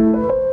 you